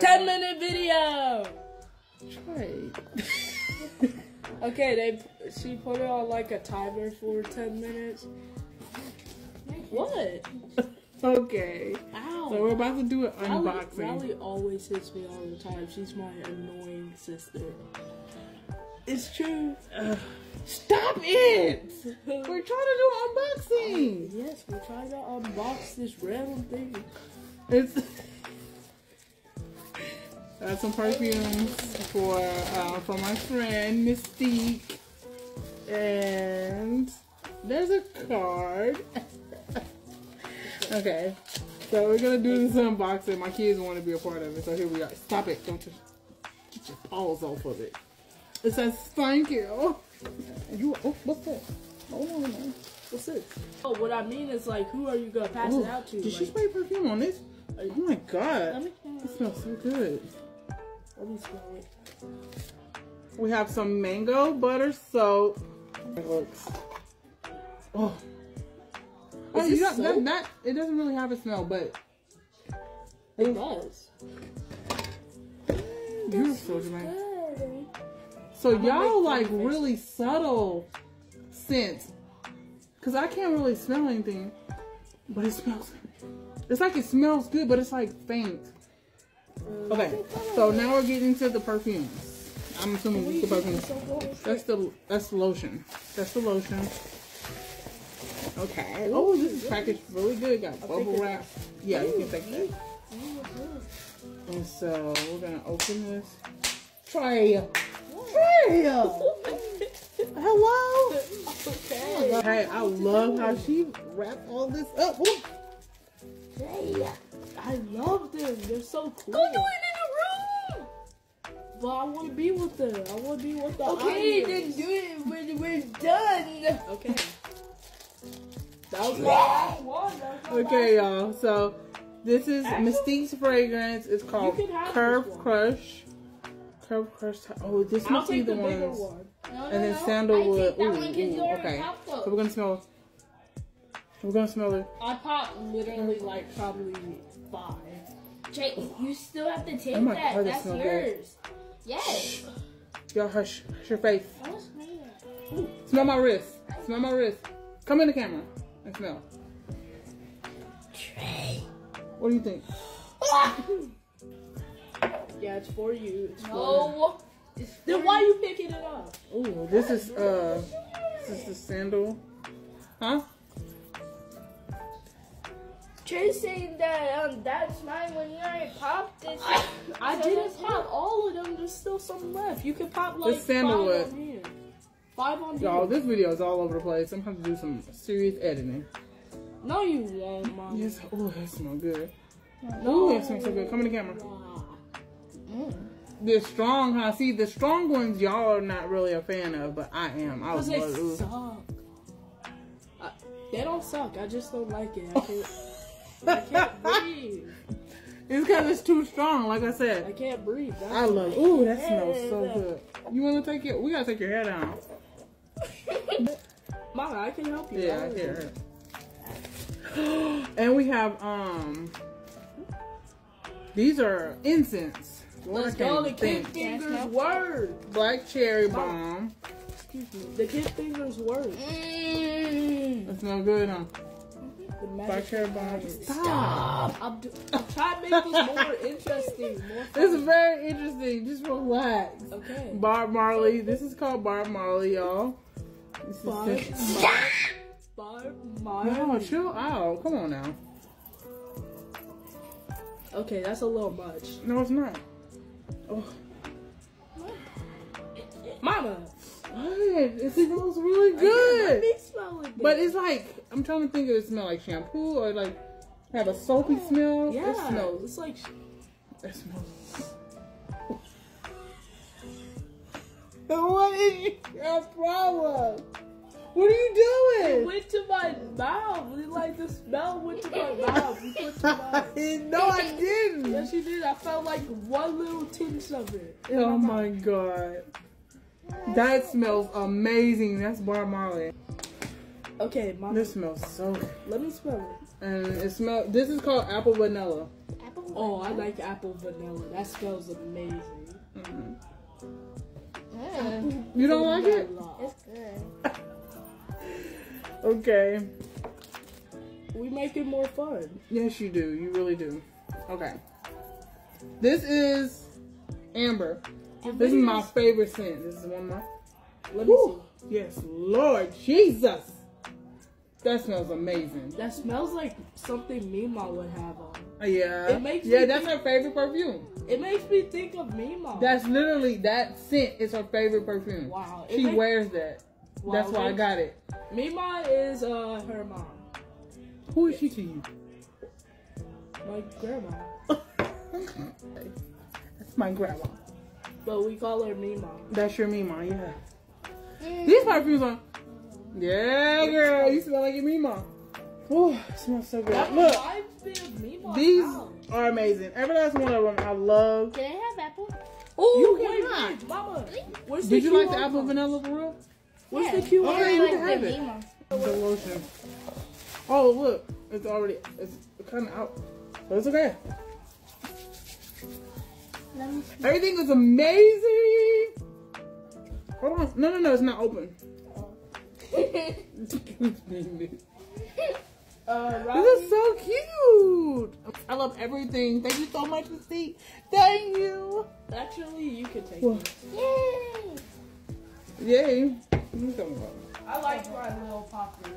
10 minute video. Try. Okay, they she put it on like a timer for 10 minutes. What? okay. Ow. So we're about to do an unboxing. Rhiley always hits me all the time. She's my annoying sister. It's true. Ugh. Stop it! We're trying to do an unboxing. Yes, we're trying to unbox this random thing. It's. I have some perfumes for uh, for my friend Mystique, and there's a card. okay, so we're gonna do this unboxing. My kids want to be a part of it, so here we are. Stop it! Don't just get your paws off of it. It says thank you. You oh, what's that? Hold on, man. What's this? Oh, what I mean is like, who are you gonna pass Oh, it out to? Did she spray perfume on this? Oh my god, it smells so good. Let me smell it. We have some mango butter soap. It looks. Oh. Oh, you that, that, it doesn't really have a smell, but It does. beautiful, Jermaine. So I'm gonna y'all like really subtle scents, cause I can't really smell anything, but it smells. It's like it smells good, but it's like faint. Okay, so now we're getting to the perfumes. I'm assuming it's the perfumes. That's the that's the lotion. That's the lotion. Okay. Oh, this is packaged really good. Got bubble wrap. Yeah, you can take that. And so we're gonna open this. Tre. Tre. Hello. Okay. Hey, I love how she wrapped all this up. Ooh. I love them. They're so cool. Go do it in the room. But I want to be with them. I want to be with the Okay, then audience. do it when we're done. Okay. That was my last one. That was my Okay, y'all. So this is Actually- Mystique's fragrance. It's called You can have Curve. Crush. Curve Crush. Oh, this I'll must be the the ones. one. No, And then no, no. sandalwood. I take that Ooh, one 'cause ooh, you already okay. So we're gonna smell. We're gonna smell it. I pop literally like probably five. Jake, you still have to take Oh that. God, That's smell good. yours. Yes. Y'all hush, hush your face. I was made it. Smell my wrist. Smell my wrist. Come in the camera and smell. Tre. What do you think? Yeah, it's for you. It's for No. It's Then for why you picking it up? Ooh, this is uh, this is the sandal. Huh? Tre's saying that um that's mine when you already popped it. I didn't pop all of them. There's still some left. You can pop like It's sandalwood. five on here. Five on Y'all, this video is all over the place. I'm gonna have to do some serious editing. No, you won't, mom. Yes. Oh, that smells good. No. Ooh, that smells so good. Come in the camera. Nah. The strong, huh? See, the strong ones y'all are not really a fan of, but I am. I Cause was they love suck. I, they don't suck. I just don't like it. I can't. Breathe. It's because it's too strong, like I said. I can't breathe. That's I love it. Ooh, that smells so good. You want to take it? We gotta take your hair down. Mama, I can help you. Yeah, Don't here. worry. and we have um, these are incense. Let's go. can't The kid fingers word. Black cherry bomb. Excuse me. The kid fingers word. Mm. That smells good, huh? The magic. cherry bomb. Stop. I'm, do- I'm trying to make this more interesting. More This is very interesting. Just relax. Okay. Bob Marley. This is called Bob Marley, y'all. This is Barb, just- Barb, No, Marley. chill out. Come on now. Okay, that's a little much. No, it's not. Oh, Mama. What? It smells really good. it. But it's like I'm trying to think of it smell like shampoo or like have a soapy smell. yeah, It smells. it's like It smells. What is your problem? What are you doing? it went to my mouth. It, like the smell went to my mouth. To my. no, I didn't. Yes, you did. I felt like one little tinge of it. Oh my god. That smells amazing. That's Bob Marley. Okay, mama. This smells so good. Let me smell it. and it smells. This is called apple vanilla. Apple. Oh, I like apple vanilla. That smells amazing. Mhm. Mm, You don't like it? it's good. Okay. We make it more fun. Yes, you do. You really do. Okay. This is amber. This is my favorite scent. This is one of my. Let me Woo. Yes, Lord Jesus. That smells amazing. That smells like something Mima would have on. Yeah. It makes yeah, that's think- her favorite perfume. It makes me think of Mima. That's literally that scent is her favorite perfume. wow. She make- wears that. wow, That's why I got it. Mima is uh her mom, Who is she to you? my grandma, That's my grandma. But we call her Mima. That's your Mima, yeah. Mm. These perfumes are. Yeah, girl, you smell like your Mima. Ooh, smells so good. That Look, reminds me of Mima. these house. are amazing. Every last one of them I love. Can I have apple? Oh, You wait, cannot. wait, Mama. Where's Did the you like the apple code? vanilla for real? Where's Yeah. the QR? Okay, you like can the have it. Mima. The lotion. Oh, look. It's already, it's kind of out. But it's okay. Let me see. Everything was amazing. Hold on. No, no, no. It's not open. Uh, This is so cute. I love everything. Thank you so much, Mystique. Thank you. actually, you can take Well, it. Yay! Yay. What are you talking? I like my little poppers.